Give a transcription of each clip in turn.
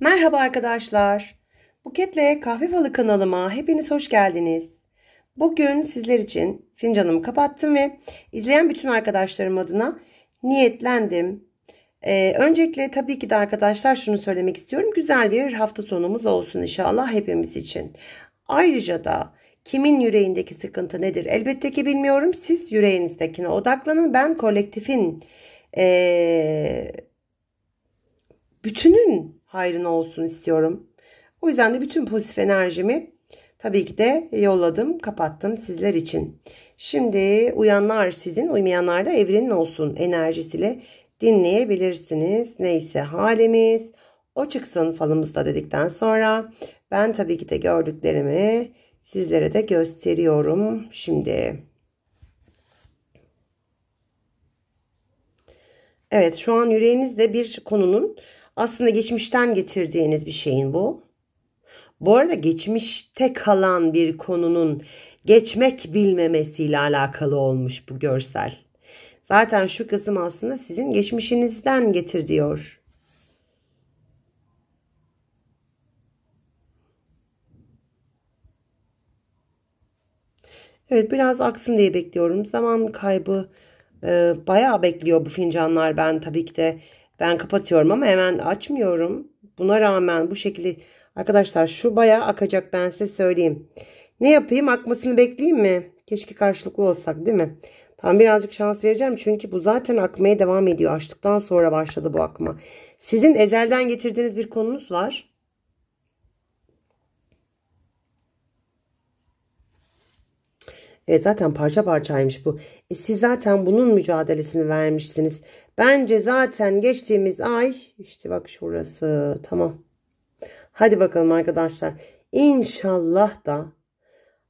Merhaba arkadaşlar. Buketle Kahve Falı kanalıma hepiniz hoş geldiniz. Bugün sizler için fincanımı kapattım ve izleyen bütün arkadaşlarım adına niyetlendim. Ee, öncelikle tabii ki de arkadaşlar şunu söylemek istiyorum. Güzel bir hafta sonumuz olsun inşallah hepimiz için. Ayrıca da kimin yüreğindeki sıkıntı nedir? Elbette ki bilmiyorum. Siz yüreğinizdekine odaklanın. Ben kolektifin ee, bütünün hayrına olsun istiyorum. O yüzden de bütün pozitif enerjimi tabii ki de yolladım, kapattım sizler için. Şimdi uyanlar sizin, uymayanlar da evrenin olsun enerjisiyle dinleyebilirsiniz. Neyse halimiz o çıksın falımızda dedikten sonra ben tabii ki de gördüklerimi sizlere de gösteriyorum. Şimdi Evet şu an yüreğinizde bir konunun aslında geçmişten getirdiğiniz bir şeyin bu. Bu arada geçmişte kalan bir konunun geçmek bilmemesiyle alakalı olmuş bu görsel. Zaten şu kısım aslında sizin geçmişinizden getir diyor. Evet biraz aksın diye bekliyorum. Zaman kaybı e, bayağı bekliyor bu fincanlar. Ben tabii ki de ben kapatıyorum ama hemen açmıyorum. Buna rağmen bu şekilde arkadaşlar şu bayağı akacak ben size söyleyeyim. Ne yapayım akmasını bekleyeyim mi? Keşke karşılıklı olsak değil mi? Tam birazcık şans vereceğim çünkü bu zaten akmaya devam ediyor. Açtıktan sonra başladı bu akma. Sizin ezelden getirdiğiniz bir konunuz var. Evet zaten parça parçaymış bu. E, siz zaten bunun mücadelesini vermişsiniz. Bence zaten geçtiğimiz ay işte bak şurası tamam. Hadi bakalım arkadaşlar. İnşallah da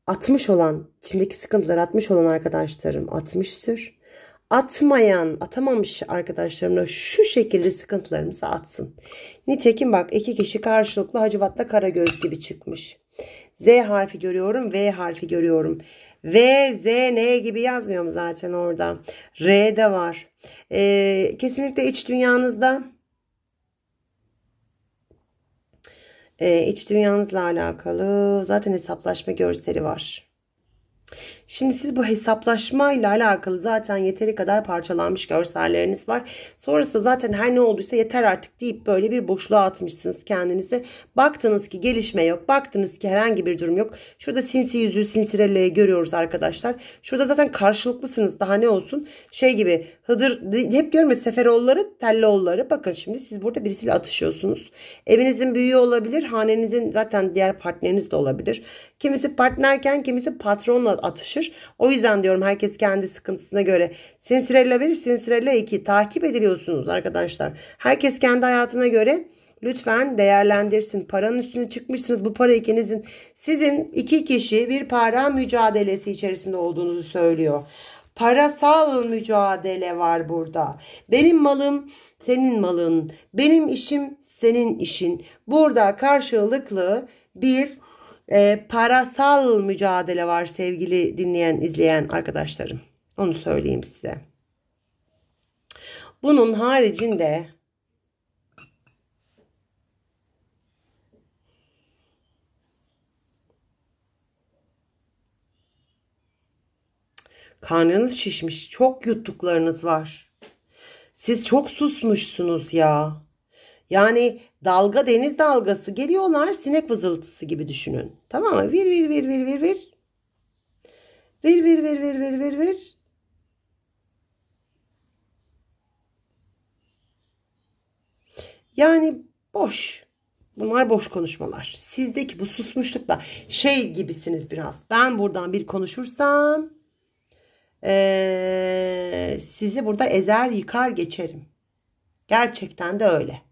atmış olan, içindeki sıkıntıları atmış olan arkadaşlarım atmıştır. Atmayan, atamamış arkadaşlarım da şu şekilde sıkıntılarımızı atsın. Nitekim bak iki kişi karşılıklı Hacivat'la Karagöz gibi çıkmış. Z harfi görüyorum, V harfi görüyorum. V, Z, N gibi yazmıyor mu zaten orada? R de var. Ee, kesinlikle iç dünyanızda e, iç dünyanızla alakalı zaten hesaplaşma görseli var. Şimdi siz bu hesaplaşma ile alakalı zaten yeteri kadar parçalanmış görselleriniz var. Sonrasında zaten her ne olduysa yeter artık deyip böyle bir boşluğa atmışsınız kendinizi. Baktınız ki gelişme yok. Baktınız ki herhangi bir durum yok. Şurada sinsi yüzü sinsirelleyi görüyoruz arkadaşlar. Şurada zaten karşılıklısınız. Daha ne olsun? Şey gibi Hızır hep görme Seferoğulları, Telloğulları. Bakın şimdi siz burada birisiyle atışıyorsunuz. Evinizin büyüğü olabilir. Hanenizin zaten diğer partneriniz de olabilir. Kimisi partnerken kimisi patronla atışır. O yüzden diyorum herkes kendi sıkıntısına göre. Sinsirella 1, Sinsirella 2 takip ediliyorsunuz arkadaşlar. Herkes kendi hayatına göre lütfen değerlendirsin. Paranın üstüne çıkmışsınız. Bu para ikinizin sizin iki kişi bir para mücadelesi içerisinde olduğunuzu söylüyor. Parasal mücadele var burada. Benim malım senin malın. Benim işim senin işin. Burada karşılıklı bir e, parasal mücadele var sevgili dinleyen, izleyen arkadaşlarım. Onu söyleyeyim size. Bunun haricinde karnınız şişmiş, çok yuttuklarınız var. Siz çok susmuşsunuz ya. Yani dalga deniz dalgası geliyorlar sinek vızıltısı gibi düşünün. Tamam mı? Vir vir vir vir vir vir. Vir vir vir vir vir vir vir. Yani boş. Bunlar boş konuşmalar. Sizdeki bu susmuşlukla şey gibisiniz biraz. Ben buradan bir konuşursam ee, sizi burada ezer yıkar geçerim. Gerçekten de öyle.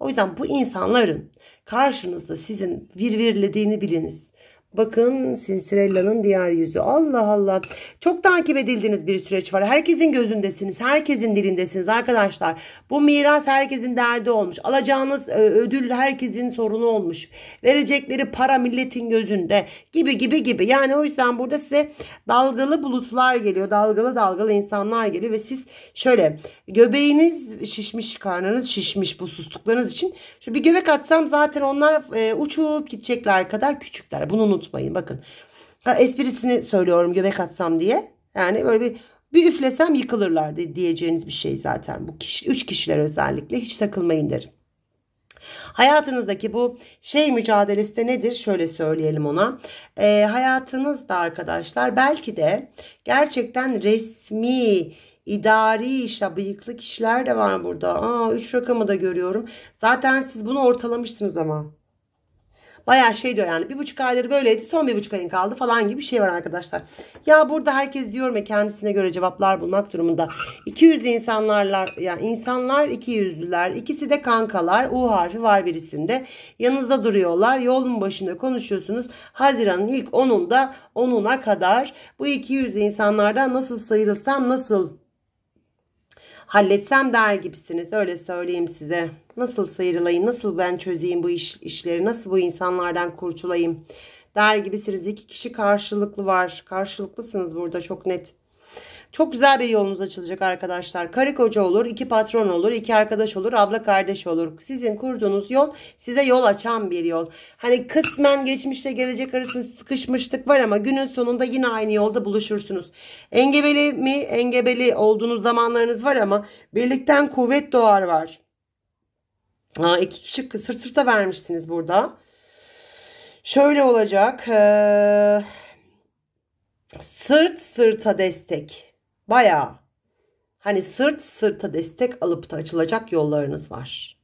O yüzden bu insanların karşınızda sizin virvirlediğini biliniz. Bakın Sinsirella'nın diğer yüzü. Allah Allah. Çok takip edildiğiniz bir süreç var. Herkesin gözündesiniz. Herkesin dilindesiniz arkadaşlar. Bu miras herkesin derdi olmuş. Alacağınız e, ödül herkesin sorunu olmuş. Verecekleri para milletin gözünde gibi gibi gibi. Yani o yüzden burada size dalgalı bulutlar geliyor. Dalgalı dalgalı insanlar geliyor ve siz şöyle göbeğiniz şişmiş, karnınız şişmiş bu sustuklarınız için. Şu bir göbek atsam zaten onlar e, uçup gidecekler kadar küçükler. Bunu unutmayın bakın. Ha, esprisini söylüyorum göbek atsam diye. Yani böyle bir bir üflesem yıkılırlar diyeceğiniz bir şey zaten. Bu kişi, üç kişiler özellikle hiç takılmayın derim. Hayatınızdaki bu şey mücadelesi de nedir? Şöyle söyleyelim ona. E, hayatınızda arkadaşlar belki de gerçekten resmi idari işte bıyıklı kişiler de var burada. Aa 3 rakamı da görüyorum. Zaten siz bunu ortalamışsınız ama. Bayağı şey diyor yani bir buçuk aydır böyleydi son bir buçuk ayın kaldı falan gibi bir şey var arkadaşlar. Ya burada herkes diyor mu kendisine göre cevaplar bulmak durumunda. 200 insanlarlar ya yani insanlar iki yüzlüler ikisi de kankalar U harfi var birisinde. Yanınızda duruyorlar yolun başında konuşuyorsunuz. Haziran'ın ilk 10'unda 10'una kadar bu 200 insanlardan nasıl sıyrılsam nasıl halletsem der gibisiniz. Öyle söyleyeyim size. Nasıl sıyrılayım, nasıl ben çözeyim bu iş, işleri, nasıl bu insanlardan kurtulayım der gibisiniz. İki kişi karşılıklı var. Karşılıklısınız burada çok net. Çok güzel bir yolunuz açılacak arkadaşlar. Karı koca olur, iki patron olur, iki arkadaş olur, abla kardeş olur. Sizin kurduğunuz yol size yol açan bir yol. Hani kısmen geçmişte gelecek arasında sıkışmışlık var ama günün sonunda yine aynı yolda buluşursunuz. Engebeli mi? Engebeli olduğunuz zamanlarınız var ama birlikten kuvvet doğar var. Ha, iki kişi sırt sırta vermişsiniz burada. Şöyle olacak. Ee, sırt sırta destek. Baya hani sırt sırta destek alıp da açılacak yollarınız var.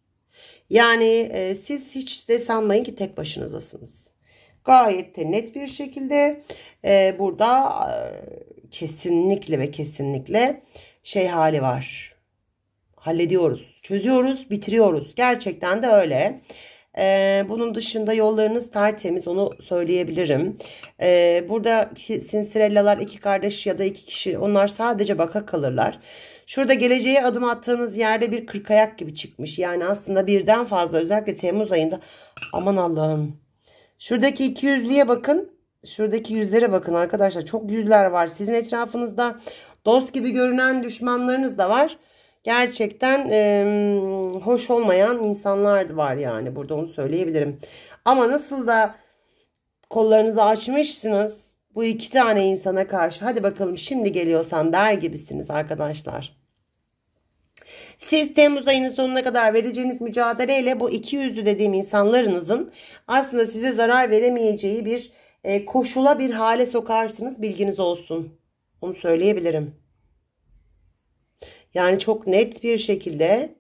Yani e, siz hiç de sanmayın ki tek başınızasınız. Gayet de net bir şekilde e, burada e, kesinlikle ve kesinlikle şey hali var. Hallediyoruz, çözüyoruz, bitiriyoruz. Gerçekten de öyle. Ee, bunun dışında yollarınız tertemiz onu söyleyebilirim. Ee, burada sinsirellalar iki kardeş ya da iki kişi onlar sadece baka kalırlar. Şurada geleceğe adım attığınız yerde bir kırkayak gibi çıkmış. Yani aslında birden fazla özellikle Temmuz ayında aman Allah'ım. Şuradaki iki yüzlüye bakın. Şuradaki yüzlere bakın arkadaşlar. Çok yüzler var. Sizin etrafınızda dost gibi görünen düşmanlarınız da var gerçekten e, hoş olmayan insanlar var yani burada onu söyleyebilirim. Ama nasıl da kollarınızı açmışsınız bu iki tane insana karşı hadi bakalım şimdi geliyorsan der gibisiniz arkadaşlar. Siz Temmuz ayının sonuna kadar vereceğiniz mücadeleyle bu iki yüzlü dediğim insanlarınızın aslında size zarar veremeyeceği bir e, koşula bir hale sokarsınız bilginiz olsun. Onu söyleyebilirim. Yani çok net bir şekilde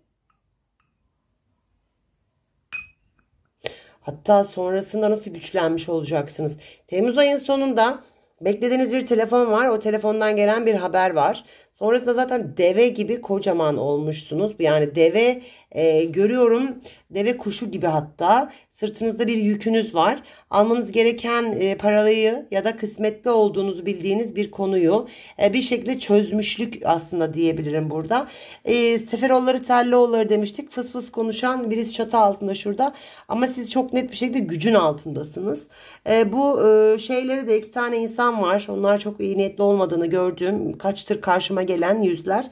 hatta sonrasında nasıl güçlenmiş olacaksınız. Temmuz ayın sonunda beklediğiniz bir telefon var. O telefondan gelen bir haber var. Sonrasında zaten deve gibi kocaman olmuşsunuz. Yani deve e, görüyorum. Deve kuşu gibi hatta. Sırtınızda bir yükünüz var. Almanız gereken e, parayı ya da kısmetli olduğunuzu bildiğiniz bir konuyu e, bir şekilde çözmüşlük aslında diyebilirim burada. E, Seferoğulları Terlioğulları demiştik. Fıs fıs konuşan birisi çatı altında şurada. Ama siz çok net bir şekilde gücün altındasınız. E, bu e, şeyleri de iki tane insan var. Onlar çok iyi niyetli olmadığını gördüğüm kaçtır karşıma gelen yüzler.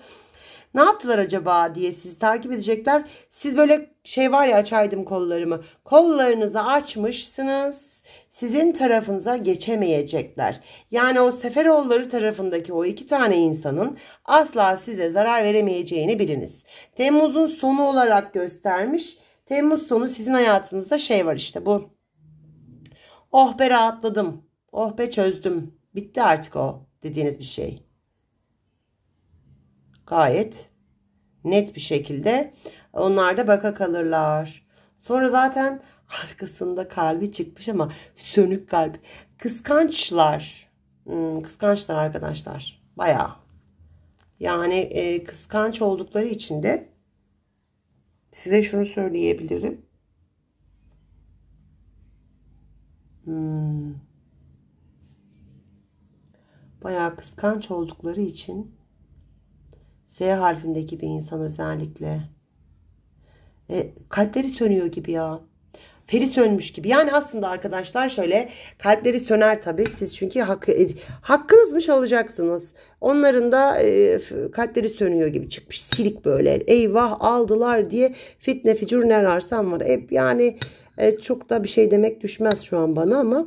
Ne yaptılar acaba diye sizi takip edecekler. Siz böyle şey var ya açaydım kollarımı. Kollarınızı açmışsınız. Sizin tarafınıza geçemeyecekler. Yani o Seferoğulları tarafındaki o iki tane insanın asla size zarar veremeyeceğini biliniz. Temmuz'un sonu olarak göstermiş. Temmuz sonu sizin hayatınızda şey var işte bu. Oh be rahatladım. Oh be çözdüm. Bitti artık o dediğiniz bir şey gayet net bir şekilde onlar da baka kalırlar. Sonra zaten arkasında kalbi çıkmış ama sönük kalp. Kıskançlar. Hmm, kıskançlar arkadaşlar. Baya. Yani e, kıskanç oldukları için de size şunu söyleyebilirim. Hmm. bayağı kıskanç oldukları için S harfindeki bir insan özellikle e, kalpleri sönüyor gibi ya. Feri sönmüş gibi. Yani aslında arkadaşlar şöyle kalpleri söner tabii. Siz çünkü hakkı, hakkınızmış alacaksınız. Onların da e, kalpleri sönüyor gibi çıkmış. Silik böyle. Eyvah aldılar diye fitne ficur ne ararsan var. Hep yani Evet, çok da bir şey demek düşmez şu an bana ama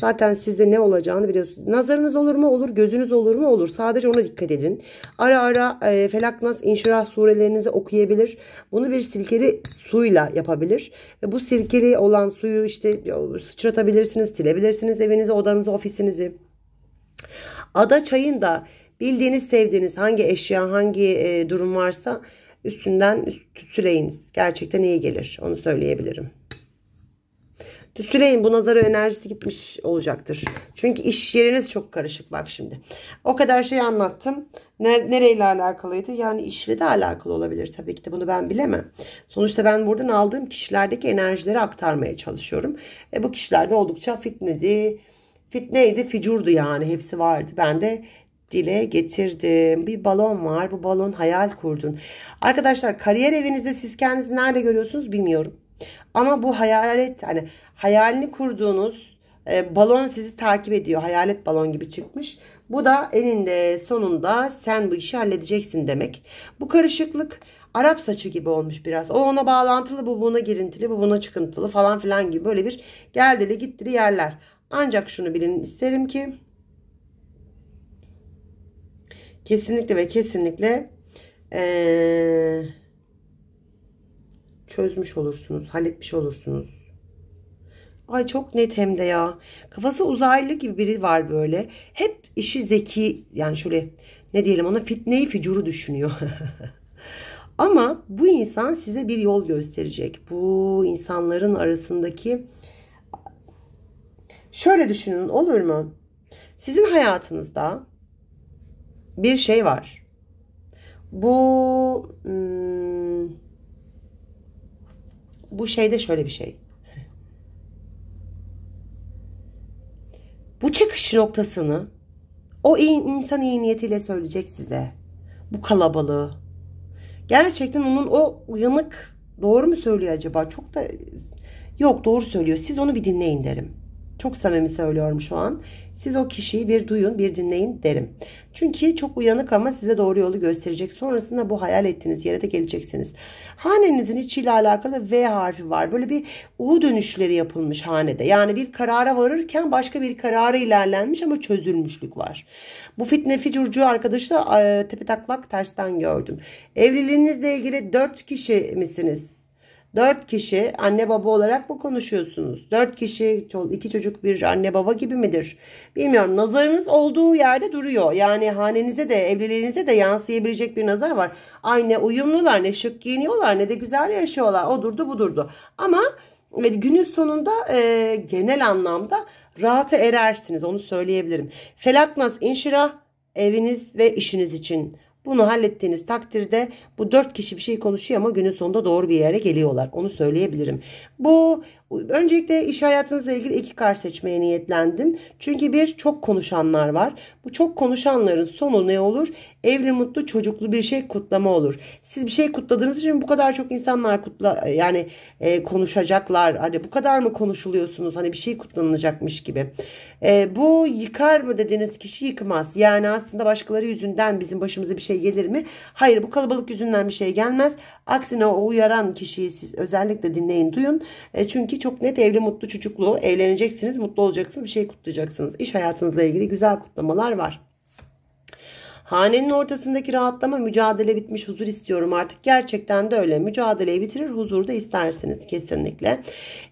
zaten sizde ne olacağını biliyorsunuz. Nazarınız olur mu? Olur. Gözünüz olur mu? Olur. Sadece ona dikkat edin. Ara ara e, Felak Nas İnşirah surelerinizi okuyabilir. Bunu bir silkeli suyla yapabilir. Ve bu silkeli olan suyu işte sıçratabilirsiniz, silebilirsiniz evinizi, odanızı, ofisinizi. Ada çayın da bildiğiniz, sevdiğiniz hangi eşya, hangi e, durum varsa üstünden süleyiniz. Gerçekten iyi gelir. Onu söyleyebilirim. Süleyin bu nazara enerjisi gitmiş olacaktır. Çünkü iş yeriniz çok karışık bak şimdi. O kadar şey anlattım. Nereyle alakalıydı? Yani işle de alakalı olabilir tabii ki de bunu ben bilemem. Sonuçta ben buradan aldığım kişilerdeki enerjileri aktarmaya çalışıyorum. E bu kişilerde oldukça fitnedi, fitneydi, ficurdu yani hepsi vardı. Ben de dile getirdim. Bir balon var. Bu balon hayal kurdun. Arkadaşlar kariyer evinizde siz kendinizi nerede görüyorsunuz bilmiyorum. Ama bu hayalet hani hayalini kurduğunuz e, balon sizi takip ediyor. Hayalet balon gibi çıkmış. Bu da eninde sonunda sen bu işi halledeceksin demek. Bu karışıklık Arap saçı gibi olmuş biraz. O ona bağlantılı, bu buna girintili, bu buna çıkıntılı falan filan gibi böyle bir geldili gittili yerler. Ancak şunu bilin isterim ki kesinlikle ve kesinlikle ee, çözmüş olursunuz, halletmiş olursunuz. Ay çok net hem de ya. Kafası uzaylı gibi biri var böyle. Hep işi zeki yani şöyle ne diyelim ona fitneyi ficuru düşünüyor. Ama bu insan size bir yol gösterecek. Bu insanların arasındaki şöyle düşünün olur mu? Sizin hayatınızda bir şey var. Bu hmm, bu şeyde şöyle bir şey. Bu çıkış noktasını o iyi, insan iyi niyetiyle söyleyecek size. Bu kalabalığı. Gerçekten onun o uyanık doğru mu söylüyor acaba? Çok da yok doğru söylüyor. Siz onu bir dinleyin derim. Çok samimi söylüyorum şu an. Siz o kişiyi bir duyun, bir dinleyin derim. Çünkü çok uyanık ama size doğru yolu gösterecek. Sonrasında bu hayal ettiğiniz yere de geleceksiniz. Hanenizin içiyle alakalı V harfi var. Böyle bir U dönüşleri yapılmış hanede. Yani bir karara varırken başka bir karara ilerlenmiş ama çözülmüşlük var. Bu fitne ficurcu arkadaşı da e, tepe taklak tersten gördüm. Evliliğinizle ilgili 4 kişi misiniz? Dört kişi anne baba olarak mı konuşuyorsunuz? Dört kişi iki çocuk bir anne baba gibi midir? Bilmiyorum nazarınız olduğu yerde duruyor. Yani hanenize de evliliğinize de yansıyabilecek bir nazar var. Aynı uyumlular ne şık giyiniyorlar ne de güzel yaşıyorlar. O durdu bu durdu. Ama e, günün sonunda e, genel anlamda rahata erersiniz onu söyleyebilirim. Felaknas inşirah eviniz ve işiniz için bunu hallettiğiniz takdirde bu dört kişi bir şey konuşuyor ama günün sonunda doğru bir yere geliyorlar. Onu söyleyebilirim. Bu öncelikle iş hayatınızla ilgili iki kar seçmeye niyetlendim. Çünkü bir çok konuşanlar var. Bu çok konuşanların sonu ne olur? Evli mutlu çocuklu bir şey kutlama olur. Siz bir şey kutladığınız için bu kadar çok insanlar kutla yani e, konuşacaklar. Hani bu kadar mı konuşuluyorsunuz? Hani bir şey kutlanacakmış gibi. E, bu yıkar mı dediğiniz kişi yıkmaz. Yani aslında başkaları yüzünden bizim başımıza bir şey gelir mi? Hayır bu kalabalık yüzünden bir şey gelmez. Aksine o uyaran kişiyi siz özellikle dinleyin duyun. E, çünkü çok net evli mutlu çocuklu eğleneceksiniz mutlu olacaksınız bir şey kutlayacaksınız. İş hayatınızla ilgili güzel kutlamalar var. Hanenin ortasındaki rahatlama mücadele bitmiş huzur istiyorum artık. Gerçekten de öyle. Mücadeleyi bitirir huzur da istersiniz kesinlikle.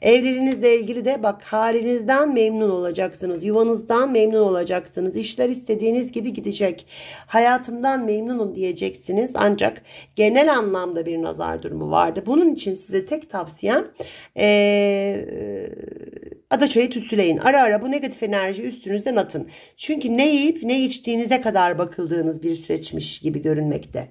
Evliliğinizle ilgili de bak halinizden memnun olacaksınız. Yuvanızdan memnun olacaksınız. İşler istediğiniz gibi gidecek. Hayatımdan memnunum diyeceksiniz. Ancak genel anlamda bir nazar durumu vardı. Bunun için size tek tavsiyem ee, adaçayı tüsüleyin. Ara ara bu negatif enerji üstünüzden atın. Çünkü ne yiyip ne içtiğinize kadar bakıldığınız bir süreçmiş gibi görünmekte.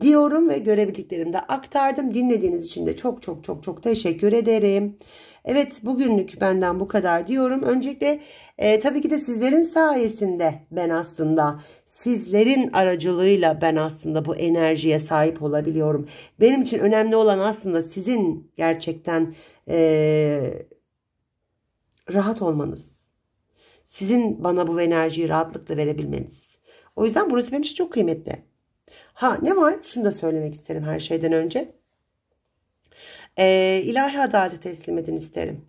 diyorum ve görebildiklerimi de aktardım. Dinlediğiniz için de çok çok çok çok teşekkür ederim. Evet bugünlük benden bu kadar diyorum. Öncelikle e, tabii ki de sizlerin sayesinde ben aslında sizlerin aracılığıyla ben aslında bu enerjiye sahip olabiliyorum. Benim için önemli olan aslında sizin gerçekten e, rahat olmanız. Sizin bana bu enerjiyi rahatlıkla verebilmeniz. O yüzden burası benim için çok kıymetli. Ha ne var? Şunu da söylemek isterim her şeyden önce. Ee, ilahi adaleti teslim edin isterim.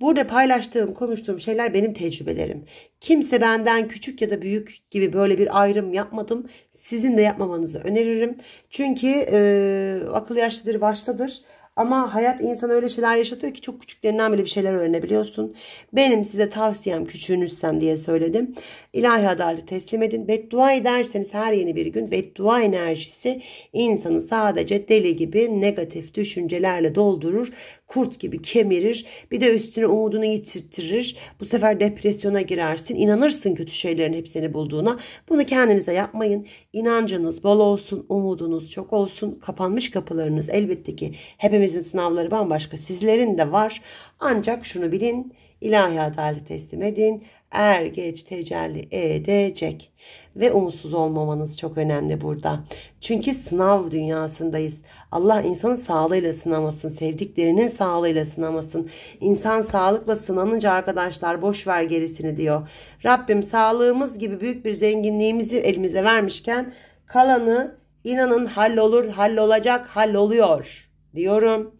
Burada paylaştığım, konuştuğum şeyler benim tecrübelerim. Kimse benden küçük ya da büyük gibi böyle bir ayrım yapmadım. Sizin de yapmamanızı öneririm. Çünkü e, akıl yaşlıdır, baştadır. Ama hayat insan öyle şeyler yaşatıyor ki çok küçüklerinden bile bir şeyler öğrenebiliyorsun. Benim size tavsiyem küçüğünüzsem diye söyledim. İlahi adaleti teslim edin. Beddua ederseniz her yeni bir gün beddua enerjisi insanı sadece deli gibi negatif düşüncelerle doldurur. Kurt gibi kemirir. Bir de üstüne umudunu yitirtir. Bu sefer depresyona girersin. İnanırsın kötü şeylerin hepsini bulduğuna. Bunu kendinize yapmayın. İnancınız bol olsun. Umudunuz çok olsun. Kapanmış kapılarınız elbette ki hepimizin sınavları bambaşka. Sizlerin de var. Ancak şunu bilin. ilahi adaleti teslim edin er geç tecelli edecek. Ve umutsuz olmamanız çok önemli burada. Çünkü sınav dünyasındayız. Allah insanın sağlığıyla sınamasın, sevdiklerinin sağlığıyla sınamasın. İnsan sağlıkla sınanınca arkadaşlar boş ver gerisini diyor. Rabbim sağlığımız gibi büyük bir zenginliğimizi elimize vermişken kalanı inanın hallolur, hallolacak, halloluyor diyorum.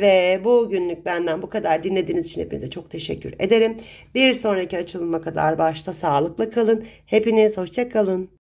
Ve bugünlük benden bu kadar dinlediğiniz için hepinize çok teşekkür ederim. Bir sonraki açılıma kadar başta sağlıklı kalın. Hepiniz hoşça kalın.